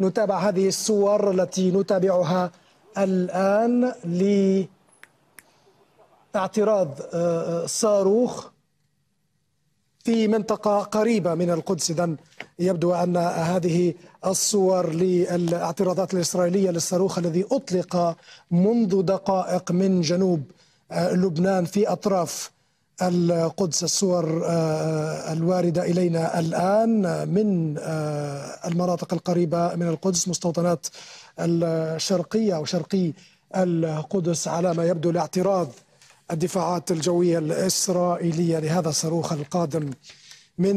نتابع هذه الصور التي نتابعها الآن لاعتراض صاروخ في منطقة قريبة من القدس. إذا يبدو أن هذه الصور للاعتراضات الإسرائيلية للصاروخ الذي أطلق منذ دقائق من جنوب لبنان في أطراف القدس الصور الواردة إلينا الآن من المناطق القريبة من القدس مستوطنات الشرقية أو شرقي القدس على ما يبدو لاعتراض الدفاعات الجوية الإسرائيلية لهذا الصاروخ القادم من